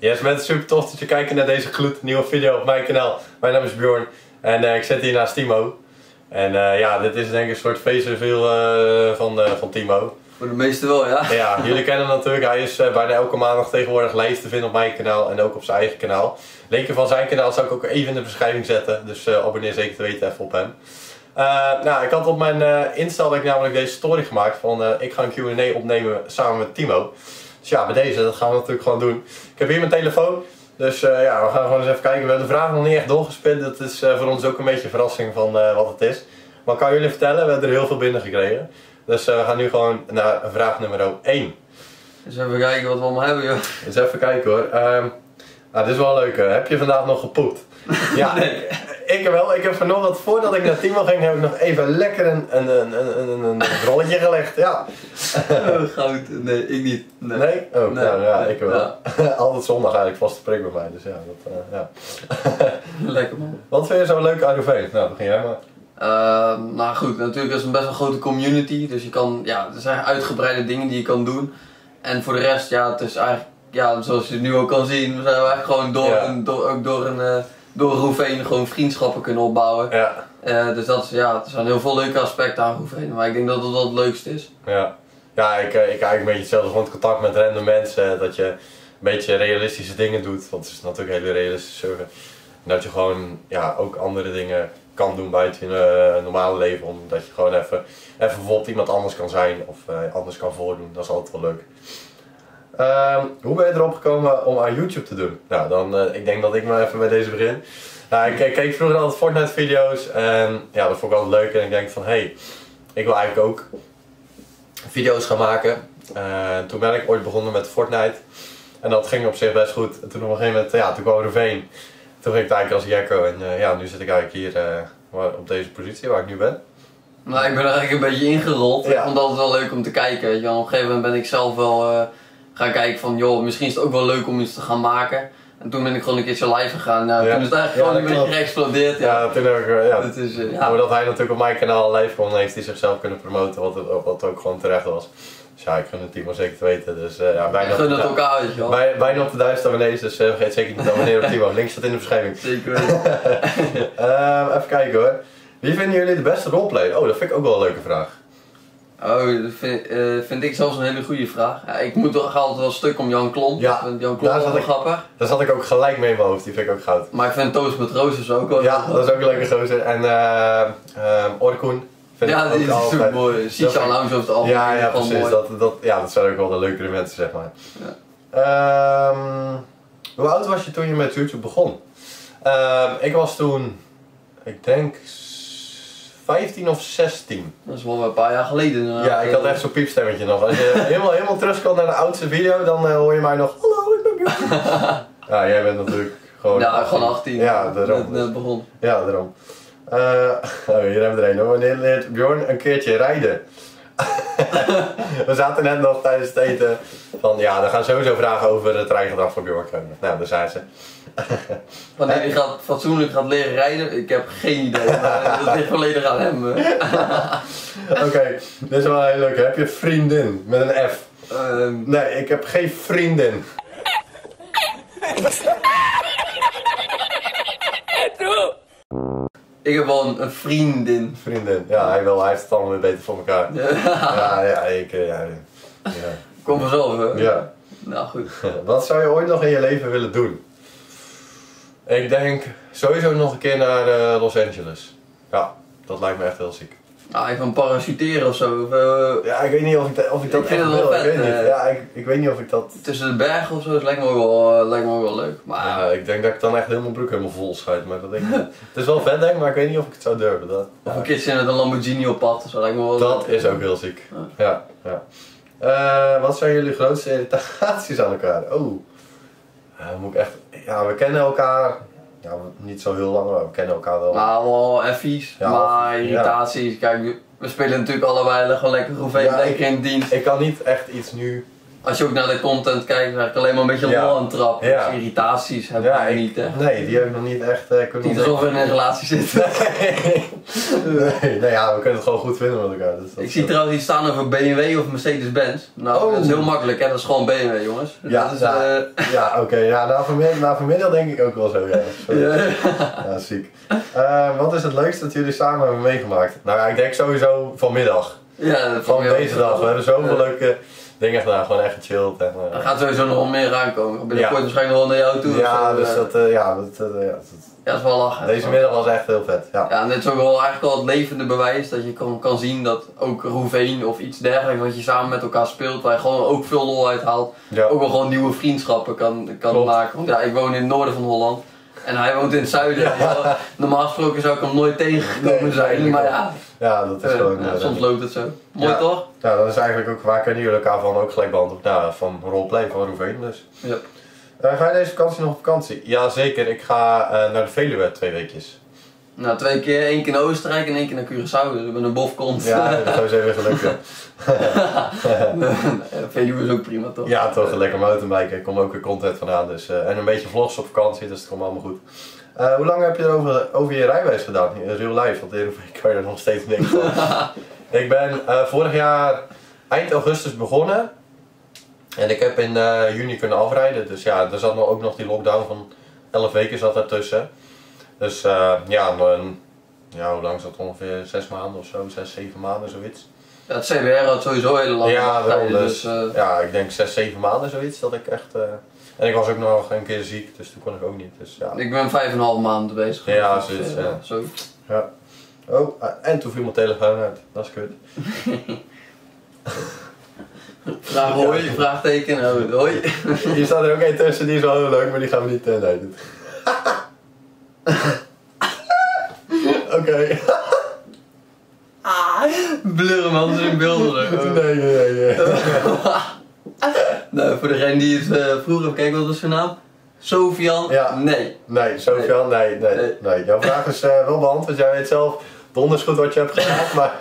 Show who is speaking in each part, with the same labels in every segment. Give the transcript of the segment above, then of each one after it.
Speaker 1: Yes mensen, super tof dat je kijkt naar deze gloednieuwe video op mijn kanaal. Mijn naam is Bjorn en eh, ik zit hier naast Timo. En eh, ja, dit is denk ik een soort face reveal eh, van, eh, van Timo.
Speaker 2: Voor de meesten wel, ja.
Speaker 1: Ja, jullie kennen hem natuurlijk. Hij is bijna elke maandag tegenwoordig live te vinden op mijn kanaal en ook op zijn eigen kanaal. Linkje van zijn kanaal zal ik ook even in de beschrijving zetten, dus abonneer zeker te weten even op hem. Nou, ik had op mijn eh Insta had ik namelijk deze story gemaakt van ik ga een Q&A opnemen samen met Timo. Dus ja, bij deze, dat gaan we natuurlijk gewoon doen. Ik heb hier mijn telefoon, dus eh, ja, we gaan gewoon eens even kijken. We hebben de vragen nog niet echt doorgespit, dat is eh, voor ons ook een beetje een verrassing van eh, wat het is. Maar ik kan jullie vertellen, we hebben er heel veel binnen gekregen. Dus we gaan nu gewoon naar vraag nummer 1.
Speaker 2: Dus even kijken wat we allemaal hebben, joh.
Speaker 1: Eens even kijken hoor. Ehm nou, dit is wel leuk. Heb je vandaag nog gepoept? Ja,
Speaker 2: Nee.
Speaker 1: Ik wel. Ik heb vanochtend, voordat ik naar Timo ging, heb ik nog even lekker een, een, een, een, een, rolletje gelegd. Ja.
Speaker 2: Oh, goud. Nee, ik niet. Nee.
Speaker 1: Nee? Oh,
Speaker 2: Nee,
Speaker 1: nou, ja,
Speaker 2: nee,
Speaker 1: ik wel. Altijd zondag eigenlijk vaste prik bij mij. Dus ja, dat, eh, ja.
Speaker 2: Lekker man.
Speaker 1: Wat vind je zo leuk aan? Nou, begin jij maar.
Speaker 2: Ehm, nou goed, natuurlijk is het een best wel grote community. Dus je kan, ja, er zijn uitgebreide dingen die je kan doen. En voor de rest, ja, het is eigenlijk, ja, zoals je nu ook kan zien, we zijn eigenlijk gewoon door,
Speaker 1: Ja.
Speaker 2: een, door, ook door een, eh, door Roeveen gewoon vriendschappen kunnen opbouwen.
Speaker 1: Ja.
Speaker 2: Eh, dus dat is, ja, er zijn heel veel leuke aspecten aan Roeveen. Maar ik denk dat dat wel het leukste is.
Speaker 1: Ja, ja ik, eh, ik eigenlijk een beetje hetzelfde. Gewoon het contact met random mensen. Dat je een beetje realistische dingen doet. Want het is natuurlijk een hele realistische server. En dat je gewoon ja, ook andere dingen kan doen buiten je normale leven. Omdat je gewoon even, even bijvoorbeeld iemand anders kan zijn. Of anders kan voordoen. Dat is altijd wel leuk. Ehm, hoe ben je erop gekomen om aan YouTube te doen? Nou, dan, eh, ik denk dat ik maar even bij deze begin. Nou, ik keek- keek vroeger altijd Fortnite video's. En ja, dat vond ik altijd leuk. En ik denk van, hé, hey, ik wil eigenlijk ook video's gaan maken. Eh, toen ben ik ooit begonnen met Fortnite. En dat ging op zich best goed. En toen op een gegeven moment, ja, toen kwam Raveen. Toen ging ik eigenlijk als Jacko. En eh, ja, nu zit ik eigenlijk hier op deze positie waar ik nu ben.
Speaker 2: Nou, ik ben er eigenlijk een beetje ingerold.
Speaker 1: Ja.
Speaker 2: Ik vond het wel leuk om te kijken. Weet je. wel. Op een gegeven moment ben ik zelf wel gaan kijken van, joh, misschien is het ook wel leuk om iets te gaan maken. En toen ben ik gewoon een keertje live gegaan. Nou,
Speaker 1: Ja.
Speaker 2: toen is het eigenlijk gewoon een beetje geëxplodeerd. Ja.
Speaker 1: Toen heb ik, eh, ja,
Speaker 2: Dat is, eh.
Speaker 1: Doordat hij natuurlijk op mijn kanaal live kon, heeft hij zichzelf kunnen promoten. Wat, het- wat ook gewoon terecht was. Dus ja, ik gun het Timo zeker te weten. Dus eh, ja, bijna,
Speaker 2: gunnen het elkaar, weet je wel.
Speaker 1: bij- bijna op de duizend abonnees. Dus eh, vergeet zeker niet te abonneren op Timo. Link staat in de beschrijving.
Speaker 2: Zeker weten.
Speaker 1: Ehm, even kijken hoor. Wie vinden jullie de beste roleplayer? Oh, dat vind ik ook wel een leuke vraag.
Speaker 2: Oh, dat vind, eh, vind ik zelfs een hele goede vraag. Ja, ik moet toch altijd wel stuk om Jan Klomp.
Speaker 1: Ja,
Speaker 2: vind Jan Klomp wel grappig.
Speaker 1: Daar zat ik ook gelijk mee in mijn hoofd. Die vind ik ook goud.
Speaker 2: Maar ik vind Toast met Roosters ook wel
Speaker 1: Ja, dat is ook een leuke gozer. En ehm Orkoen vind
Speaker 2: Ja,
Speaker 1: ik
Speaker 2: die
Speaker 1: ook
Speaker 2: is super mooi. Sisha
Speaker 1: vind ik-
Speaker 2: Lounge over het algemeen.
Speaker 1: Ja, ja, precies.
Speaker 2: mooi.
Speaker 1: Dat, dat, ja, dat zijn ook wel de leukere mensen, zeg maar.
Speaker 2: Ja.
Speaker 1: Ehm, hoe oud was je toen je met YouTube begon? Ehm, ik was toen, ik denk, 15 of 16.
Speaker 2: Dat is wel een paar jaar geleden. inderdaad.
Speaker 1: Ja, ik had echt zo'n piepstemmetje nog. Als je helemaal, helemaal terugkomt naar de oudste video, dan eh, hoor je mij nog, hallo, ik ben ja, jij bent natuurlijk gewoon
Speaker 2: Ja, gewoon 18.
Speaker 1: Ja, daarom.
Speaker 2: Net, net begon.
Speaker 1: Ja, daarom. Eh, oh, hier hebben we er een. hoor. Wanneer leert Bjorn een keertje rijden? we zaten net nog tijdens het eten van ja, er gaan sowieso vragen over het rijgedrag van Bjorn komen. Nou, daar zijn ze.
Speaker 2: Wanneer hij gaat, fatsoenlijk gaat leren rijden, ik heb geen idee. Maar dat ligt volledig aan hem.
Speaker 1: Oké, dit is wel heel leuk. Heb je vriendin met een F?
Speaker 2: Ehm,
Speaker 1: Nee, ik heb geen vriendin.
Speaker 2: ik heb wel een, een vriendin.
Speaker 1: Vriendin. Ja, hij wel. Hij heeft het allemaal weer beter voor elkaar. Ja, ja, ik, eh, ja, ja.
Speaker 2: Kom vanzelf, hè?
Speaker 1: ja.
Speaker 2: Nou goed.
Speaker 1: Wat zou je ooit nog in je leven willen doen? Ik denk sowieso nog een keer naar eh, Los Angeles. Ja, dat lijkt me echt heel ziek.
Speaker 2: Nou, even parachuteren of zo. Of, eh,
Speaker 1: Ja, ik weet niet of ik, dat- of ik dat
Speaker 2: Ik vind
Speaker 1: echt
Speaker 2: het wel
Speaker 1: wil.
Speaker 2: vet,
Speaker 1: ik weet niet.
Speaker 2: eh.
Speaker 1: Ja, ik, ik weet niet of ik dat...
Speaker 2: tussen de bergen of zo, dat lijkt me ook wel, lijkt me ook wel leuk. Maar
Speaker 1: Ja, ik denk dat ik dan echt helemaal mijn broek helemaal vol schuit. Maar dat denk ik. Het is wel vet denk ik, maar ik weet niet of ik het zou durven. Dat,
Speaker 2: of
Speaker 1: ja.
Speaker 2: een keertje met een Lamborghini op pad, of zo lijkt me wel
Speaker 1: dat
Speaker 2: leuk.
Speaker 1: is ook heel ziek. Ja, ja. Eh, wat zijn jullie grootste irritaties aan elkaar? Oh, Eh, moet ik echt... Ja, we kennen elkaar... Ja, niet zo heel lang, maar we kennen elkaar wel.
Speaker 2: Nou, wel effies,
Speaker 1: Ja,
Speaker 2: maar irritaties. Kijk, we- we spelen natuurlijk allebei gewoon lekker hoeveel
Speaker 1: Ja,
Speaker 2: lekker in dienst.
Speaker 1: Ik kan niet echt iets nu
Speaker 2: als je ook naar de content kijkt, eigenlijk alleen maar een beetje
Speaker 1: Ja.
Speaker 2: lol aan trappen.
Speaker 1: Ja.
Speaker 2: Dus irritaties hebben
Speaker 1: Ja, ik-
Speaker 2: niet echt.
Speaker 1: Nee, die heb ik nog niet echt uh, kunnen
Speaker 2: Niet alsof we in een relatie zitten.
Speaker 1: nee, nee, ja, we kunnen het gewoon goed vinden met elkaar. Dus
Speaker 2: Ik zie trouwens iets staan over BMW of Mercedes-Benz. Nou,
Speaker 1: Oh.
Speaker 2: dat is heel makkelijk hè, dat is gewoon BMW jongens.
Speaker 1: Ja,
Speaker 2: dat is,
Speaker 1: ja. Ja, oké. ja, nou, vanmiddag, vanmiddag denk ik ook wel zo, ja.
Speaker 2: Ja,
Speaker 1: ziek. Eh, wat is het leukste dat jullie samen hebben meegemaakt? Nou ja, ik denk sowieso vanmiddag.
Speaker 2: Ja,
Speaker 1: Van deze dag. We hebben zoveel leuke dingen gedaan. Gewoon echt gechilled. En, eh,
Speaker 2: Er gaat sowieso nog wel meer aankomen. Binnenkort
Speaker 1: Ja.
Speaker 2: waarschijnlijk nog wel naar jou toe.
Speaker 1: ja, dus dat, ja, dat, ja, dat-
Speaker 2: Ja, dat is wel lachen.
Speaker 1: deze middag was echt heel vet. Ja.
Speaker 2: Ja, en dit is ook wel eigenlijk wel het levende bewijs dat je kan, kan zien dat ook Roeveen of iets dergelijks wat je samen met elkaar speelt, waar je gewoon ook veel lol uit haalt,
Speaker 1: Ja.
Speaker 2: ook wel gewoon nieuwe vriendschappen kan, kan
Speaker 1: Klopt.
Speaker 2: maken. Want ja, ik woon in het noorden van Holland en hij woont in het zuiden. Ja, Normaal gesproken zou ik hem nooit tegengekomen
Speaker 1: Nee,
Speaker 2: zijn, maar ja,
Speaker 1: ja, dat is
Speaker 2: eh,
Speaker 1: gewoon...
Speaker 2: ja,
Speaker 1: eh,
Speaker 2: soms loopt het zo. Mooi
Speaker 1: Ja.
Speaker 2: toch?
Speaker 1: Ja, dat is eigenlijk ook waar kennen jullie elkaar van ook gelijk behandeld. Nou, van roleplay, van Roeveen dus.
Speaker 2: Ja.
Speaker 1: Eh, ga je deze vakantie nog op vakantie? Ja, zeker. Ik ga naar de Veluwe twee weekjes.
Speaker 2: Nou, twee keer, één keer naar Oostenrijk en één keer naar Curaçao, dus ik ben een bof komt.
Speaker 1: Ja, dat is even gelukt. ja.
Speaker 2: Veluwe is ook prima toch?
Speaker 1: Ja, toch lekker mountainbiken. Er komt ook weer content vandaan. Dus, eh, en een beetje vlogs op vakantie, dus het komt allemaal goed. Eh, hoe lang heb je er over, over je rijbewijs gedaan? In real life, want in ik kan je er nog steeds niks van. ik ben eh, vorig jaar eind augustus begonnen. En ik heb in juni kunnen afrijden. Dus ja, er zat nog ook nog die lockdown van 11 weken zat ertussen. Dus eh, ja, een, ja, hoe lang is dat ongeveer? Zes maanden of zo, zes, zeven maanden, zoiets.
Speaker 2: Ja, het CBR had sowieso hele lange
Speaker 1: Ja,
Speaker 2: dus...
Speaker 1: dus,
Speaker 2: eh,
Speaker 1: ja, ik denk 6, 7 maanden zoiets dat ik echt. eh, En ik was ook nog een keer ziek, dus toen kon ik ook niet. Dus ja.
Speaker 2: Ik ben vijf en een half maanden bezig.
Speaker 1: Ja,
Speaker 2: Dus,
Speaker 1: zoiets,
Speaker 2: eh,
Speaker 1: ja.
Speaker 2: Zo.
Speaker 1: ja. Oh, eh, en toen viel mijn telefoon uit. Dat is kut.
Speaker 2: Vraag hoi, vraagteken, oh, hoi.
Speaker 1: Hier staat er ook één tussen, die is wel heel leuk, maar die gaan we niet. eh, nee, Oké.
Speaker 2: Blurren man, zijn beelden.
Speaker 1: Nee, nee, nee. nee.
Speaker 2: nou, voor degene die het eh, vroeger heeft gekeken, wat was zijn naam? Sofian?
Speaker 1: Ja.
Speaker 2: Nee.
Speaker 1: Nee, Sofian, nee, nee,
Speaker 2: Nee.
Speaker 1: nee. Jouw vraag is eh, wel beantwoord. Jij weet zelf donders goed wat je hebt gedaan, maar.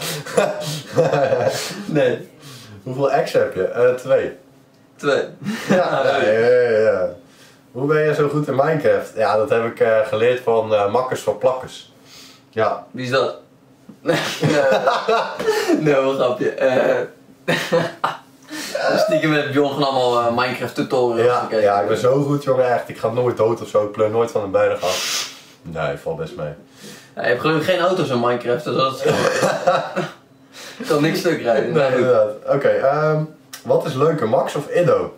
Speaker 2: Nee.
Speaker 1: Hoeveel ex heb je? Eh, twee.
Speaker 2: Twee.
Speaker 1: Ja, ja, ja, ja. Hoe ben je zo goed in Minecraft? Ja, dat heb ik eh, geleerd van eh, Makkers voor Plakkers. Ja.
Speaker 2: Wie is dat? nee, nee, wel grapje. Eh stiekem met Bjorn allemaal Minecraft tutorials
Speaker 1: Ja,
Speaker 2: gekeken.
Speaker 1: ja, ik ben zo goed jongen, echt. Ik ga nooit dood of zo. Ik pleur nooit van een berg af. Nee, valt best mee.
Speaker 2: Ja, je hebt gelukkig geen auto's in Minecraft, dus dat is Ik kan niks stuk rijden.
Speaker 1: Nee, inderdaad. Oké, ehm, wat is leuker, Max of Iddo?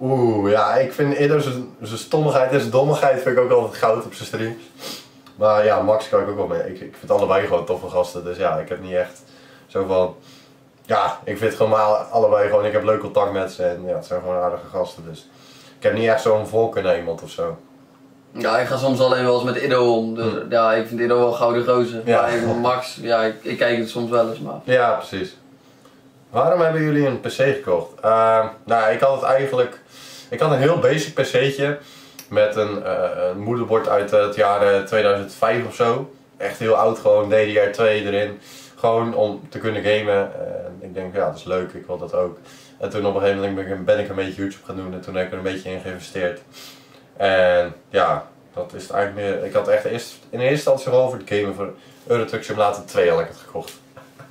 Speaker 1: Oeh, ja, ik vind Iddo zijn stommigheid en zijn dommigheid vind ik ook altijd goud op zijn streams. Maar ja, Max kan ik ook wel mee. Ik, ik vind allebei gewoon toffe gasten, dus ja, ik heb niet echt zo van... Ja, ik vind gewoon allebei gewoon, ik heb leuk contact met ze en ja, het zijn gewoon aardige gasten, dus... Ik heb niet echt zo'n voorkeur naar iemand of zo.
Speaker 2: Ja, ik ga soms alleen wel eens met Iddo om. Dus
Speaker 1: Hm.
Speaker 2: ja, ik vind Iddo wel gouden gozer.
Speaker 1: Ja.
Speaker 2: Maar Max, ja, ik, ik kijk het soms wel eens, maar...
Speaker 1: Ja, precies. Waarom hebben jullie een PC gekocht? Ehm, nou, ik had het eigenlijk. Ik had een heel basic PC'tje met een, eh, een moederbord uit het jaar eh, 2005 of zo. Echt heel oud, gewoon DDR2 erin. Gewoon om te kunnen gamen. En ik denk, ja, dat is leuk, ik wil dat ook. En toen op een gegeven moment ben ik, een beetje YouTube gaan doen en toen heb ik er een beetje in geïnvesteerd. En ja, dat is het eigenlijk meer. Ik had echt eerst, in eerste instantie gewoon voor het gamen voor Euro Truck Simulator 2 had ik het gekocht.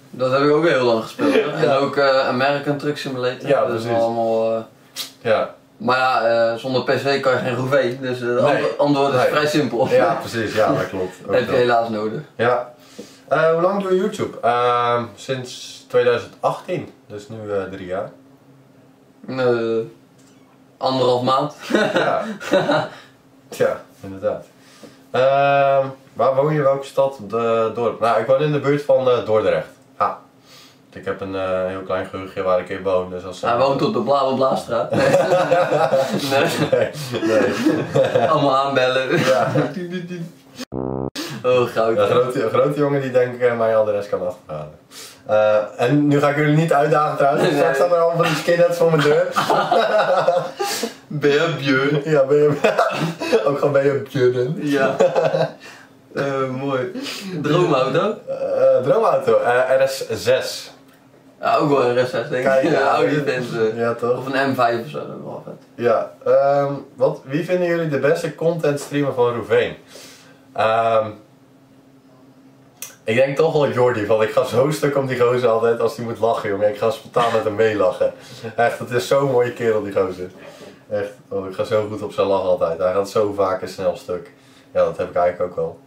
Speaker 2: Dat heb ik ook heel lang gespeeld. En ook eh, American Truck Simulator.
Speaker 1: Ja,
Speaker 2: dat is allemaal... eh,
Speaker 1: Ja,
Speaker 2: Maar ja, eh, zonder PC kan je geen Rouvé, dus het
Speaker 1: Nee.
Speaker 2: antwoord is
Speaker 1: Nee.
Speaker 2: vrij simpel.
Speaker 1: Ja, precies. Ja, dat klopt.
Speaker 2: Dat heb je helaas nodig.
Speaker 1: Ja. Hoe lang doe je YouTube? Ehm, sinds 2018, dus nu drie jaar.
Speaker 2: Anderhalf maand.
Speaker 1: ja. ja, inderdaad. Ehm, waar woon je? Welke stad? De, dorp? Nou, ik woon in de buurt van Dordrecht. Ik heb een eh, heel klein gehuchtje waar ik in woon. Dus als,
Speaker 2: Hij woont op de Bla Bla Bla straat. Nee. nee.
Speaker 1: Nee.
Speaker 2: Allemaal aanbellen.
Speaker 1: Ja.
Speaker 2: Oh, goud.
Speaker 1: Een grote, grote jongen die denk ik eh, mijn adres kan achterhalen. Eh, en nu ga ik jullie niet uitdagen trouwens.
Speaker 2: Nee.
Speaker 1: Straks staan er allemaal van die skinheads voor mijn deur.
Speaker 2: Ben je Björn?
Speaker 1: Ja, ben je... Ook gewoon ben je Björn.
Speaker 2: Ja. Mooi. Droomauto?
Speaker 1: Droomauto, eh, RS6.
Speaker 2: Ja, ook wel een RS6 denk ik.
Speaker 1: Kijk,
Speaker 2: ja, Audi vindt,
Speaker 1: Ja, toch?
Speaker 2: Of een M5 of zo, dat is wel vet.
Speaker 1: Ja, ehm, wat, wie vinden jullie de beste content streamer van Roeveen? Ehm, ik denk toch wel Jordi, want ik ga zo stuk om die gozer altijd als hij moet lachen, jongen. Ik ga spontaan met hem meelachen. Echt, het is zo'n mooie kerel, die gozer. Echt, oh, ik ga zo goed op zijn lach altijd. Hij gaat zo vaak en snel stuk. Ja, dat heb ik eigenlijk ook wel.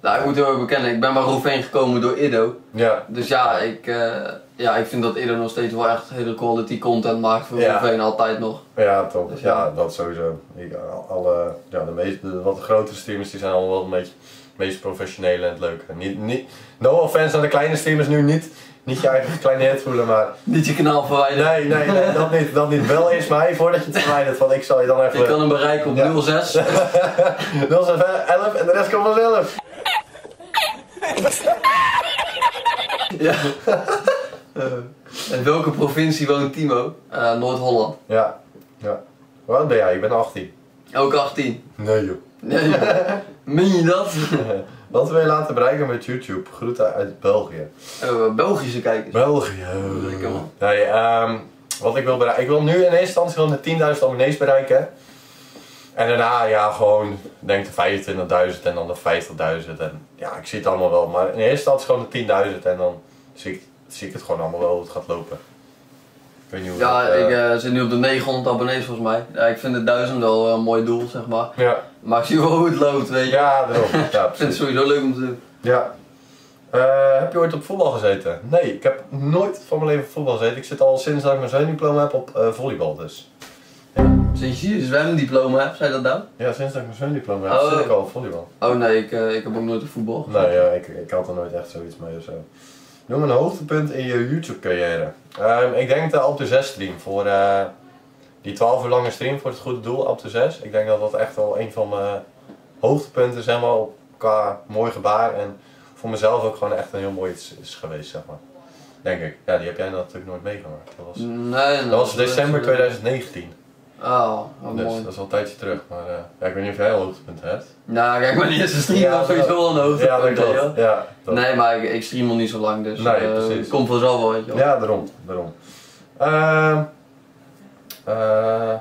Speaker 2: Nou, ik moet heel erg bekennen, ik ben bij Roefeen gekomen door Ido.
Speaker 1: Ja,
Speaker 2: Dus ja ik, eh, ja, ik vind dat Ido nog steeds wel echt hele quality content maakt voor
Speaker 1: Ja.
Speaker 2: Roefeen, altijd nog.
Speaker 1: ja toch.
Speaker 2: Dus ja.
Speaker 1: ja, dat sowieso. Ik, alle, ja, de, meeste, de wat grotere streamers die zijn allemaal wel een beetje het meest professionele en het leuke. Niet, niet, no offense aan de kleine streamers nu niet. Niet je eigen kleine hit voelen, maar
Speaker 2: Niet je kanaal verwijderen.
Speaker 1: Nee, nee, nee, dat niet. Dat niet. Wel eens mij voordat je het verwijdert. Van ik zal je dan even.
Speaker 2: Je kan hem bereiken op
Speaker 1: Ja.
Speaker 2: 06.
Speaker 1: 0 11 en de rest komt vanzelf.
Speaker 2: ja. Eh, in welke provincie woont Timo? Eh, Noord-Holland.
Speaker 1: Ja, ja. Hoe oud ben jij? Ik ben 18.
Speaker 2: Ook 18.
Speaker 1: Nee joh.
Speaker 2: Nee, meen je dat?
Speaker 1: Wat wil je laten bereiken met YouTube? Groeten uit België.
Speaker 2: Eh, Belgische kijkers.
Speaker 1: België.
Speaker 2: Lekker, man.
Speaker 1: Nee, ehm, wat ik wil bereiken. Ik wil nu in eerste instantie gewoon de 10.000 abonnees bereiken. En daarna ja, gewoon ik denk de 25.000 en dan de 50.000. En ja, ik zie het allemaal wel. Maar in eerste instantie gewoon de 10.000 en dan zie ik, zie ik het gewoon allemaal wel hoe het gaat lopen. Ik weet niet hoe
Speaker 2: Ja,
Speaker 1: dat, eh,
Speaker 2: ik eh, zit nu op de 900 abonnees volgens mij. Ja, ik vind de 1000 wel een mooi doel, zeg maar.
Speaker 1: ja,
Speaker 2: Maar ik zie wel hoe het loopt, weet je.
Speaker 1: ja, daarom. Ja,
Speaker 2: Ik vind het sowieso leuk om te doen.
Speaker 1: Ja. Eh, heb je ooit op voetbal gezeten? Nee, ik heb nooit van mijn leven op voetbal gezeten. Ik zit al sinds dat ik mijn zwemdiploma heb op eh, volleybal dus.
Speaker 2: Sinds je zwemdiploma hebt, zei dat nou?
Speaker 1: Ja, sinds dat ik mijn zwemdiploma heb
Speaker 2: Oh.
Speaker 1: zit ik al op volleybal.
Speaker 2: Oh nee, ik, eh, ik heb ook nooit op voetbal.
Speaker 1: Nee, ja, ik, ik had er nooit echt zoiets mee of zo. Noem een hoogtepunt in je YouTube carrière. Ehm, ik denk de Alpe 6 stream voor eh, die 12 uur lange stream voor het goede doel, Alpe 6. Ik denk dat dat echt wel een van mijn hoogtepunten zeg maar, op, qua mooi gebaar en voor mezelf ook gewoon echt een heel mooi iets is geweest zeg maar. Denk ik. Ja, die heb jij natuurlijk nooit meegemaakt. Dat was,
Speaker 2: Nee, nee.
Speaker 1: dat was december 2019.
Speaker 2: Oh, wat
Speaker 1: Dus
Speaker 2: mooi.
Speaker 1: dat is al een tijdje terug. Maar eh, ja, ik weet niet of jij een hoogtepunt hebt.
Speaker 2: Nou, kijk, mijn eerste stream
Speaker 1: Ja,
Speaker 2: was sowieso wel een hoogte.
Speaker 1: Ja, dat klopt. Ja, dat-
Speaker 2: Nee, maar ik, ik stream al niet zo lang, dus
Speaker 1: Nee,
Speaker 2: eh, het komt vanzelf wel, weet je wel.
Speaker 1: Ja, daarom. daarom. Ehm, eh,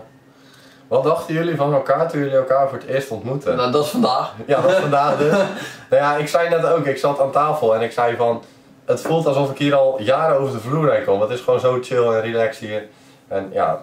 Speaker 1: wat dachten jullie van elkaar toen jullie elkaar voor het eerst ontmoetten?
Speaker 2: Nou, dat is vandaag.
Speaker 1: Ja, dat is vandaag dus. nou ja, ik zei net ook, ik zat aan tafel en ik zei van... Het voelt alsof ik hier al jaren over de vloer heen kom. Het is gewoon zo chill en relaxed hier. En ja,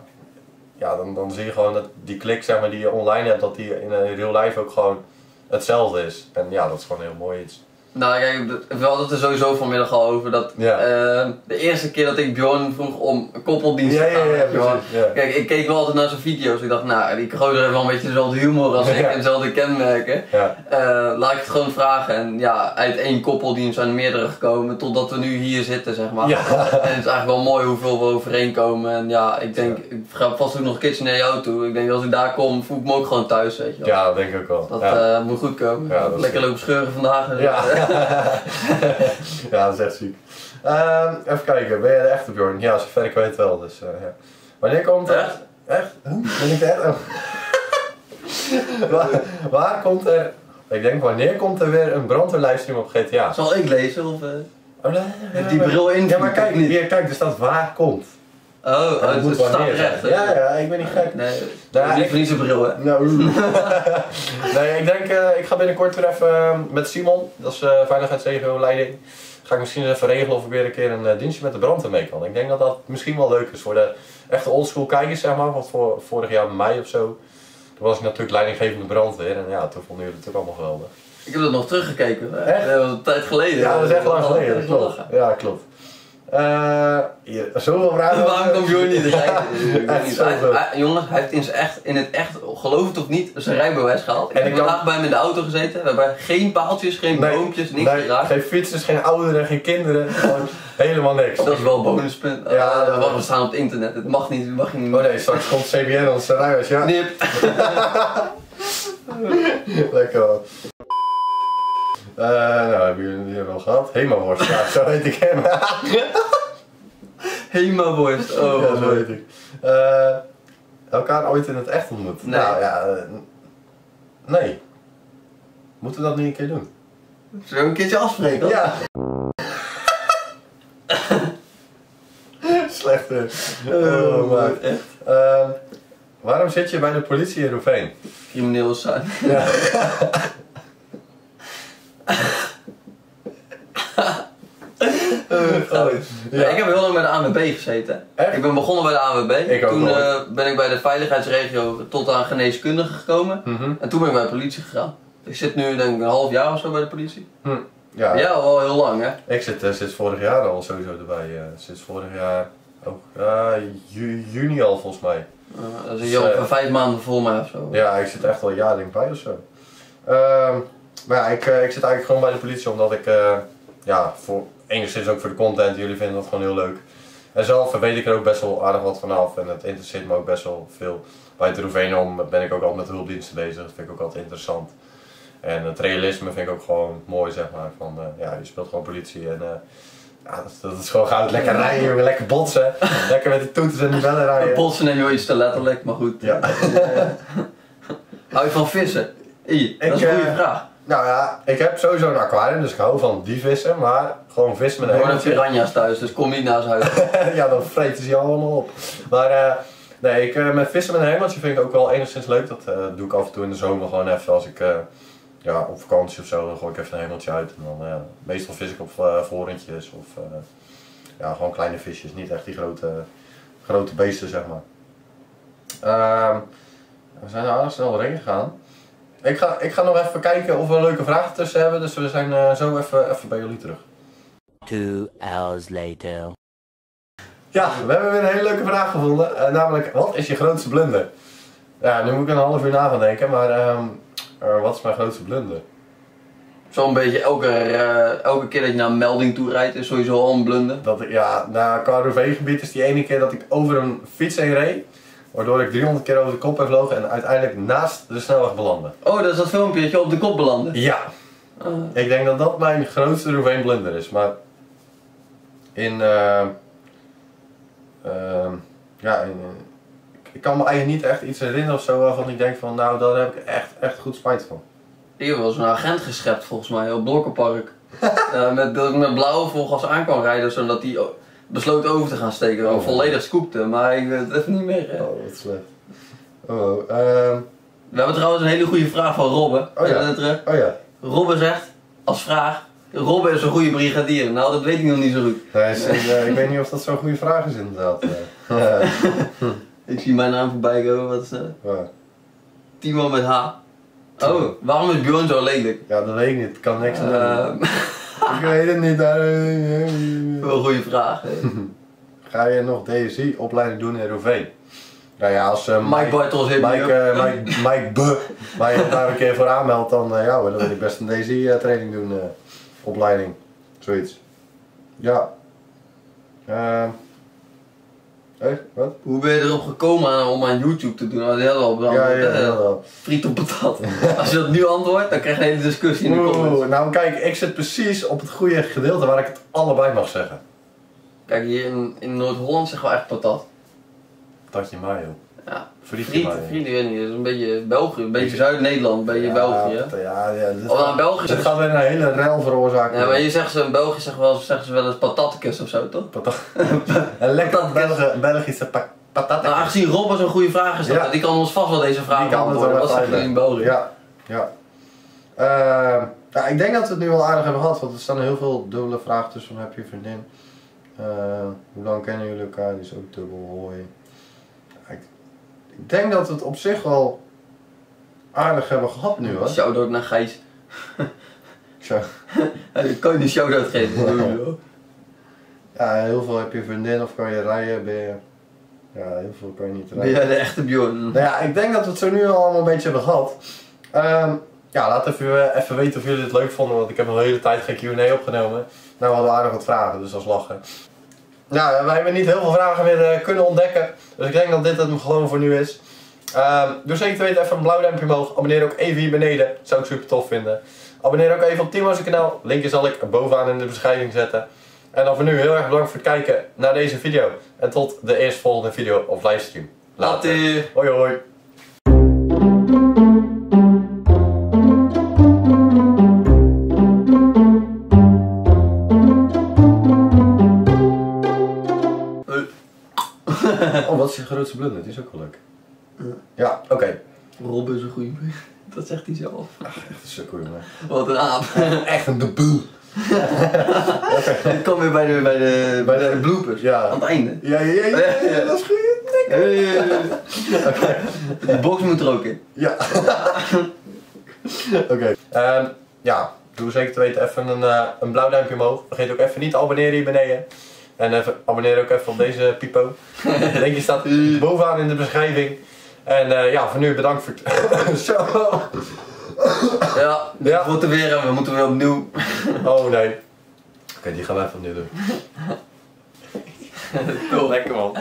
Speaker 1: ja dan, dan zie je gewoon dat die klik zeg maar, die je online hebt, dat die in een real life ook gewoon hetzelfde is. En ja, dat is gewoon heel mooi iets.
Speaker 2: Nou, kijk, we hadden het er sowieso vanmiddag al over dat
Speaker 1: Ja.
Speaker 2: eh, de eerste keer dat ik Bjorn vroeg om een koppeldienst
Speaker 1: Ja,
Speaker 2: te
Speaker 1: ja,
Speaker 2: gaan,
Speaker 1: ja, precies. Ja.
Speaker 2: Kijk, ik keek wel altijd naar zijn video's. Ik dacht, nou, die gozer heeft wel een beetje dezelfde humor als ik
Speaker 1: Ja.
Speaker 2: en dezelfde kenmerken.
Speaker 1: Ja.
Speaker 2: Eh, laat ik het gewoon vragen. En ja, uit één koppeldienst zijn er meerdere gekomen totdat we nu hier zitten, zeg maar.
Speaker 1: Ja.
Speaker 2: En het is eigenlijk wel mooi hoeveel we overeenkomen. En ja, ik denk, ik ga vast ook nog een keertje naar jou toe. Ik denk als ik daar kom, voel ik me ook gewoon thuis, weet je wel.
Speaker 1: ja, dat denk ik ook wel.
Speaker 2: Dat
Speaker 1: ja.
Speaker 2: eh, moet goed komen.
Speaker 1: Ja,
Speaker 2: Lekker lopen scheuren vandaag. en-
Speaker 1: Ja. dat is echt ziek. Ehm, even kijken, ben jij de echte Bjorn? Ja, zover ik weet wel. Dus, eh, ja. Wanneer komt er...
Speaker 2: Echt?
Speaker 1: Echt? Huh? Ben ik de? Oh. waar, waar komt er... Ik denk, wanneer komt er weer een brandweerlijststream op GTA?
Speaker 2: Zal ik lezen of... eh?
Speaker 1: Oh, nee,
Speaker 2: Heeft die bril in?
Speaker 1: Ja, maar kijk, hier, kijk, er staat waar komt.
Speaker 2: Oh, oh
Speaker 1: het
Speaker 2: het
Speaker 1: moet
Speaker 2: staat recht.
Speaker 1: Ja, ja, ik ben niet gek.
Speaker 2: Nee,
Speaker 1: Nou,
Speaker 2: die
Speaker 1: ik-
Speaker 2: verliezen bril, hè.
Speaker 1: Nou, nee, ik denk, eh, ik ga binnenkort weer even eh, met Simon, dat is uh, veiligheidsregio-leiding, ga ik misschien eens even regelen of ik weer een keer een eh, dienstje met de brandweer mee kan. Ik denk dat dat misschien wel leuk is voor de echte oldschool kijkers, zeg maar, want voor, vorig jaar mij of zo, toen was ik natuurlijk leidinggevende brandweer en ja, toen vonden jullie het ook allemaal geweldig.
Speaker 2: Ik heb dat nog teruggekeken. hè.
Speaker 1: Echt?
Speaker 2: Dat was een tijd geleden.
Speaker 1: Ja, dat is echt lang geleden, dat klopt. Ja, klopt. Eh, hier, zoveel vragen.
Speaker 2: Waarom kwam Jorn niet hij- Jongens, hij heeft in, zijn echt, in het echt, geloof het of niet, zijn rijbewijs gehaald. Ik
Speaker 1: En
Speaker 2: heb vandaag bij hem in de auto gezeten. We hebben geen paaltjes, geen
Speaker 1: Nee,
Speaker 2: boompjes, niks
Speaker 1: nee,
Speaker 2: geraakt.
Speaker 1: geen fietsers, geen ouderen, geen kinderen, gewoon helemaal niks.
Speaker 2: Dat is wel een bonuspunt.
Speaker 1: Ja,
Speaker 2: Ja,
Speaker 1: dat-
Speaker 2: wat we staan op het internet. Het mag niet, mag je niet.
Speaker 1: Oh nee, straks komt CBN als rijbewijs, ja.
Speaker 2: Nip.
Speaker 1: Lekker man. Eh, nou, hebben jullie die wel gehad? Hema-worst, ja, zo heet ik hem.
Speaker 2: Hema worst. Oh,
Speaker 1: ja, zo heet ik. Eh, elkaar ooit in het echt ontmoet?
Speaker 2: Nee.
Speaker 1: Nou ja, eh, nee. Moeten we dat niet een keer doen?
Speaker 2: Zullen we een keertje afspreken?
Speaker 1: Ja. echt. eh, oh, maar.
Speaker 2: echt.
Speaker 1: Ehm, waarom zit je bij de politie in Roeveen?
Speaker 2: Crimineel zijn.
Speaker 1: Ja.
Speaker 2: Ja. Ik heb heel lang bij de ANWB gezeten.
Speaker 1: Echt?
Speaker 2: Ik ben begonnen bij de ANWB.
Speaker 1: Ik
Speaker 2: Toen eh, ben ik bij de veiligheidsregio tot aan geneeskundige gekomen.
Speaker 1: Mhm.
Speaker 2: En toen ben ik bij de politie gegaan. Ik zit nu denk ik een half jaar of zo bij de politie.
Speaker 1: Hm. Ja,
Speaker 2: Ja, wel heel lang hè.
Speaker 1: ik zit eh, sinds vorig jaar al sowieso erbij. eh, sinds vorig jaar, ook ja, ju- juni al volgens mij.
Speaker 2: Dat is ongeveer vijf maanden voor mij of zo.
Speaker 1: Ja, ik zit echt al een jaar denk ik bij of zo. Maar ja, ik, eh, ik zit eigenlijk gewoon bij de politie omdat ik, eh, ja, voor, enigszins ook voor de content, jullie vinden dat gewoon heel leuk. En zelf weet ik er ook best wel aardig wat vanaf en het interesseert me ook best wel veel. Bij het Roeveen om ben ik ook altijd met de hulpdiensten bezig, dat vind ik ook altijd interessant. En het realisme vind ik ook gewoon mooi, zeg maar. Van, eh, ja, je speelt gewoon politie en eh, ja, dat, dat is gewoon goud. Lekker rijden, jongen, lekker botsen. lekker met die toeters en die bellen
Speaker 2: De
Speaker 1: rijden.
Speaker 2: botsen neem je iets te letterlijk, maar goed.
Speaker 1: Ja.
Speaker 2: Hou je van vissen? I, dat is
Speaker 1: Ik,
Speaker 2: een goede vraag.
Speaker 1: Nou ja, ik heb sowieso een aquarium, dus ik hou van die vissen, maar gewoon vissen met
Speaker 2: Er
Speaker 1: een
Speaker 2: worden
Speaker 1: hemeltje.
Speaker 2: piranha's thuis, dus kom niet naar huis.
Speaker 1: ja, dan vreten ze je allemaal op. Maar eh, nee, ik, eh, met vissen met een hemeltje vind ik ook wel enigszins leuk. Dat eh, doe ik af en toe in de zomer gewoon even als ik ja, op vakantie of zo, dan gooi ik even een hemeltje uit. En dan, meestal vis ik op vorentjes of ja, gewoon kleine visjes, niet echt die grote, grote beesten zeg maar. Ehm, we zijn er aardig snel doorheen gegaan. Ik ga, ik ga nog even kijken of we een leuke vragen tussen hebben, dus we zijn eh, zo even, even bij jullie terug.
Speaker 3: Two hours later.
Speaker 1: Ja, we hebben weer een hele leuke vraag gevonden. Eh, namelijk, wat is je grootste blunder? Ja, nu moet ik een half uur na gaan denken, maar ehm, eh, wat is mijn grootste blunder?
Speaker 2: Zo'n beetje elke, eh, elke keer dat je naar een melding toe rijdt is sowieso al een blunder.
Speaker 1: Dat ik, ja, na Carrové-gebied is die ene keer dat ik over een fiets heen reed, waardoor ik 300 keer over de kop heb gevlogen en uiteindelijk naast de snelweg belandde.
Speaker 2: Oh, dat is dat filmpje dat je op de kop belandde.
Speaker 1: Ja,
Speaker 2: Ah.
Speaker 1: ik denk dat dat mijn grootste Rouveen blunder is, maar in, ehm, ja, in, ik- kan me eigenlijk niet echt iets herinneren of zo waarvan ik denk van, nou, daar heb ik echt, echt goed spijt van.
Speaker 2: Ik heb wel zo'n agent geschept volgens mij op Blokkenpark. Eh, met, dat ik met blauwe volgas aan kan rijden zodat hij o- besloot over te gaan steken.
Speaker 1: Oh.
Speaker 2: Volledig scoopte, maar ik weet het even niet meer.
Speaker 1: Oh, wat slecht. Oh, ehm,
Speaker 2: We hebben trouwens een hele goede vraag van Robbe.
Speaker 1: Oh ja.
Speaker 2: Terug.
Speaker 1: oh ja.
Speaker 2: Robbe zegt als vraag: Robbe is een goede brigadier. Nou, dat weet ik nog niet zo goed.
Speaker 1: Nee, is- eh, ik weet niet of dat zo'n goede vraag is inderdaad. eh.
Speaker 2: Ik zie mijn naam voorbij komen. Wat is dat?
Speaker 1: Ja.
Speaker 2: Timo met H. Oh, waarom is Bjorn zo lelijk?
Speaker 1: ja, dat weet ik niet. Ik kan niks aan doen. Ik weet het niet.
Speaker 2: wel een goede vraag. hè.
Speaker 1: Ga je nog DSI-opleiding doen in Roveen? Nou ja, als eh,
Speaker 2: Mike Bartels heeft
Speaker 1: Mike,
Speaker 2: nu-
Speaker 1: eh, Mike, Mike B. Je daar een keer voor aanmeldt, dan, eh, ja, hoor, dan wil ik best een DSI-training doen. opleiding. Zoiets. Ja. Hé, wat?
Speaker 2: Hoe ben je erop gekomen om aan YouTube te doen? Hadden we al
Speaker 1: Ja,
Speaker 2: beantwoord.
Speaker 1: ja,
Speaker 2: hè?
Speaker 1: ja. wel.
Speaker 2: Friet op patat. Als je dat nu antwoordt, dan krijg je een hele discussie in de comments.
Speaker 1: Oeh, nou kijk, ik zit precies op het goede gedeelte waar ik het allebei mag zeggen.
Speaker 2: Kijk, hier in, in Noord-Holland zeggen we echt patat.
Speaker 1: Tatje mayo.
Speaker 2: Ja. Friet, ik weet niet, dat is een beetje België, een beetje Zuid-Nederland, een beetje
Speaker 1: Ja,
Speaker 2: België.
Speaker 1: Ja, ja. Dit,
Speaker 2: Of aan België
Speaker 1: dit gaat weer een hele rel veroorzaken.
Speaker 2: Ja, maar je zegt ze in België zeggen, wel, zeggen ze wel eens patattekes of zo, toch?
Speaker 1: Patat- een lekker Belgische patat.
Speaker 2: Nou, aangezien Rob zo'n goede vraag is,
Speaker 1: Ja.
Speaker 2: die kan ons vast wel deze vraag
Speaker 1: Die kan het
Speaker 2: beantwoorden.
Speaker 1: wel
Speaker 2: Wat zeggen jullie in. België?
Speaker 1: Ja, ja. Ehm, ja. Ik denk dat we het nu wel aardig hebben gehad, want er staan heel veel dubbele vragen tussen. Heb je een vriendin? Eh, hoe lang kennen jullie elkaar? Die is ook dubbel. Hoi. Ik, ik denk dat we het op zich wel aardig hebben gehad nu hoor.
Speaker 2: Shout-out naar Gijs. Dan kan je een shout-out geven.
Speaker 1: Ja, heel veel heb je vriendin of kan je rijden. Ben je... Ja, heel veel kan je niet
Speaker 2: Ben
Speaker 1: rijden.
Speaker 2: jij de echte Bjorn?
Speaker 1: Nou ja, ik denk dat we het zo nu al allemaal een beetje hebben gehad. Ehm, ja, laat even, even weten of jullie het leuk vonden, want ik heb een hele tijd geen Q&A opgenomen. Nou, we hadden aardig wat vragen, dus dat is lachen. Nou, wij hebben niet heel veel vragen meer eh, kunnen ontdekken, dus ik denk dat dit het hem gewoon voor nu is. Ehm doe zeker te weten even een blauw duimpje omhoog. Abonneer ook even hier beneden, zou ik super tof vinden. Abonneer ook even op Timo's kanaal, linkje zal ik bovenaan in de beschrijving zetten. En dan voor nu heel erg bedankt voor het kijken naar deze video. En tot de eerstvolgende video of livestream. Later.
Speaker 2: Later.
Speaker 1: Hoi. Hoi. Blunder, die is ook wel leuk.
Speaker 2: Ja.
Speaker 1: Oké.
Speaker 2: Rob is een goeie. Dat zegt hij zelf.
Speaker 1: Echt een sukkel, jongen.
Speaker 2: Wat een aap.
Speaker 1: Echt een debiel.
Speaker 2: Dit kwam weer bij de, bij de, bij de bloopers.
Speaker 1: Ja.
Speaker 2: Aan het einde.
Speaker 1: Ja, ja, ja, ja, ja, dat is goed.
Speaker 2: Oké. De box moet er ook in.
Speaker 1: Ja. Oké. Ehm, ja, doe zeker te weten even een, eh, een blauw duimpje omhoog. Vergeet ook even niet te abonneren hier beneden. En even, abonneer ook even op deze pipo. De linkje staat bovenaan in de beschrijving. En eh, ja, voor nu bedankt voor het... Zo.
Speaker 2: Ja,
Speaker 1: Ja.
Speaker 2: we moeten weer, we moeten weer opnieuw.
Speaker 1: Oh nee. Oké, die gaan we even opnieuw doen. Lekker man.